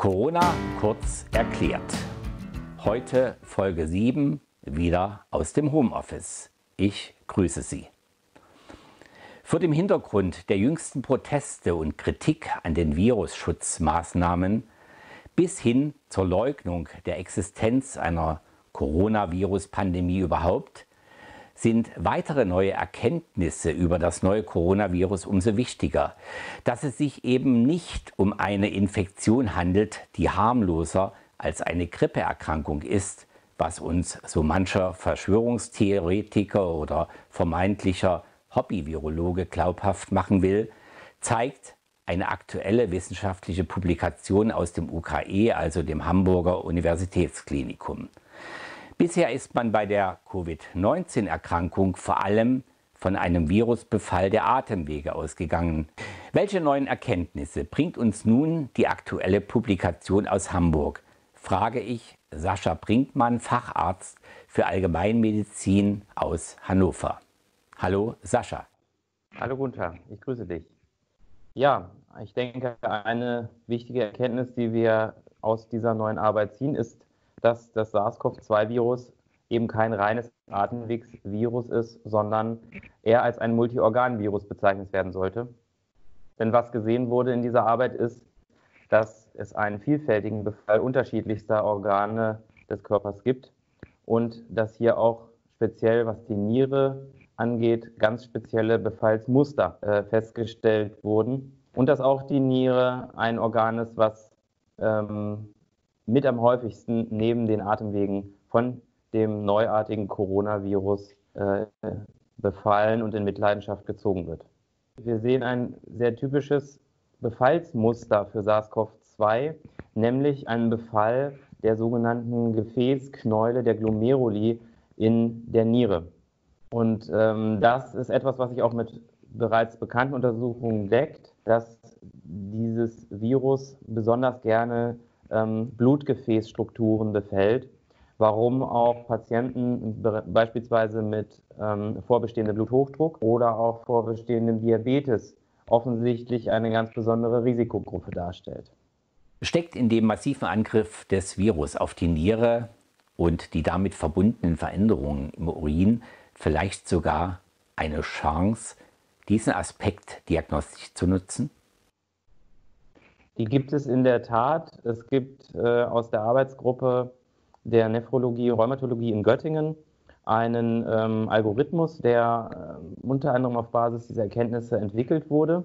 Corona kurz erklärt. Heute Folge 7, wieder aus dem Homeoffice. Ich grüße Sie. Vor dem Hintergrund der jüngsten Proteste und Kritik an den Virusschutzmaßnahmen bis hin zur Leugnung der Existenz einer Coronavirus-Pandemie überhaupt sind weitere neue Erkenntnisse über das neue Coronavirus umso wichtiger, dass es sich eben nicht um eine Infektion handelt, die harmloser als eine Grippeerkrankung ist, was uns so mancher Verschwörungstheoretiker oder vermeintlicher Hobby-Virologe glaubhaft machen will, zeigt eine aktuelle wissenschaftliche Publikation aus dem UKE, also dem Hamburger Universitätsklinikum. Bisher ist man bei der Covid-19-Erkrankung vor allem von einem Virusbefall der Atemwege ausgegangen. Welche neuen Erkenntnisse bringt uns nun die aktuelle Publikation aus Hamburg? Frage ich Sascha Brinkmann, Facharzt für Allgemeinmedizin aus Hannover. Hallo Sascha. Hallo Gunther, ich grüße dich. Ja, ich denke, eine wichtige Erkenntnis, die wir aus dieser neuen Arbeit ziehen, ist, dass das SARS-CoV-2-Virus eben kein reines Atemwegsvirus ist, sondern eher als ein Multiorganvirus bezeichnet werden sollte. Denn was gesehen wurde in dieser Arbeit ist, dass es einen vielfältigen Befall unterschiedlichster Organe des Körpers gibt und dass hier auch speziell, was die Niere angeht, ganz spezielle Befallsmuster äh, festgestellt wurden und dass auch die Niere ein Organ ist, was ähm, mit am häufigsten neben den Atemwegen von dem neuartigen Coronavirus äh, befallen und in Mitleidenschaft gezogen wird. Wir sehen ein sehr typisches Befallsmuster für SARS-CoV-2, nämlich einen Befall der sogenannten Gefäßknäule der Glomeruli in der Niere. Und ähm, das ist etwas, was sich auch mit bereits bekannten Untersuchungen deckt, dass dieses Virus besonders gerne ähm, Blutgefäßstrukturen befällt, warum auch Patienten beispielsweise mit ähm, vorbestehendem Bluthochdruck oder auch vorbestehendem Diabetes offensichtlich eine ganz besondere Risikogruppe darstellt. Steckt in dem massiven Angriff des Virus auf die Niere und die damit verbundenen Veränderungen im Urin vielleicht sogar eine Chance, diesen Aspekt diagnostisch zu nutzen? Die gibt es in der Tat. Es gibt äh, aus der Arbeitsgruppe der Nephrologie, Rheumatologie in Göttingen einen ähm, Algorithmus, der äh, unter anderem auf Basis dieser Erkenntnisse entwickelt wurde.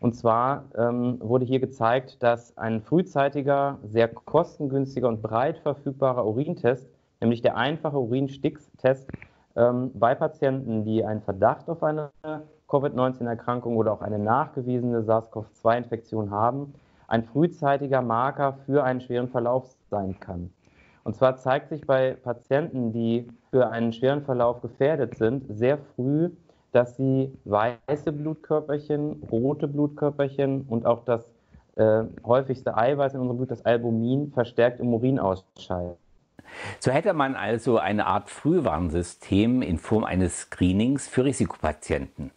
Und zwar ähm, wurde hier gezeigt, dass ein frühzeitiger, sehr kostengünstiger und breit verfügbarer Urintest, nämlich der einfache Urinstix-Test, ähm, bei Patienten, die einen Verdacht auf eine Covid-19-Erkrankung oder auch eine nachgewiesene SARS-CoV-2-Infektion haben, ein frühzeitiger Marker für einen schweren Verlauf sein kann. Und zwar zeigt sich bei Patienten, die für einen schweren Verlauf gefährdet sind, sehr früh, dass sie weiße Blutkörperchen, rote Blutkörperchen und auch das äh, häufigste Eiweiß in unserem Blut, das Albumin, verstärkt im Urin ausscheiden. So hätte man also eine Art Frühwarnsystem in Form eines Screenings für Risikopatienten.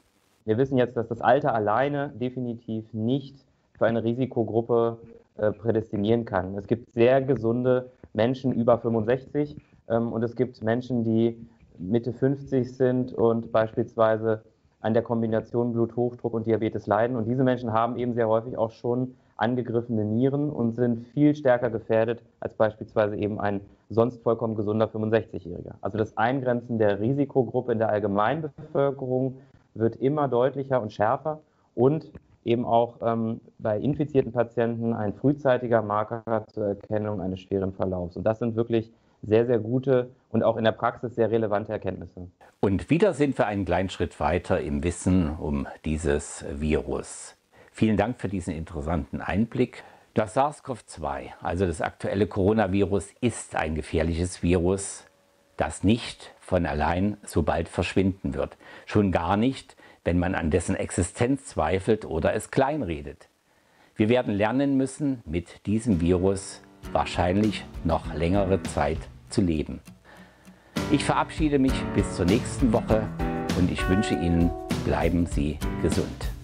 Wir wissen jetzt, dass das Alter alleine definitiv nicht für eine Risikogruppe äh, prädestinieren kann. Es gibt sehr gesunde Menschen über 65 ähm, und es gibt Menschen, die Mitte 50 sind und beispielsweise an der Kombination Bluthochdruck und Diabetes leiden. Und diese Menschen haben eben sehr häufig auch schon angegriffene Nieren und sind viel stärker gefährdet als beispielsweise eben ein sonst vollkommen gesunder 65-Jähriger. Also das Eingrenzen der Risikogruppe in der Allgemeinbevölkerung wird immer deutlicher und schärfer und eben auch ähm, bei infizierten Patienten ein frühzeitiger Marker zur Erkennung eines schweren Verlaufs. Und das sind wirklich sehr, sehr gute und auch in der Praxis sehr relevante Erkenntnisse. Und wieder sind wir einen kleinen Schritt weiter im Wissen um dieses Virus. Vielen Dank für diesen interessanten Einblick. Das SARS-CoV-2, also das aktuelle Coronavirus, ist ein gefährliches Virus, das nicht von allein so bald verschwinden wird. Schon gar nicht, wenn man an dessen Existenz zweifelt oder es kleinredet. Wir werden lernen müssen, mit diesem Virus wahrscheinlich noch längere Zeit zu leben. Ich verabschiede mich bis zur nächsten Woche und ich wünsche Ihnen, bleiben Sie gesund.